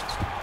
left.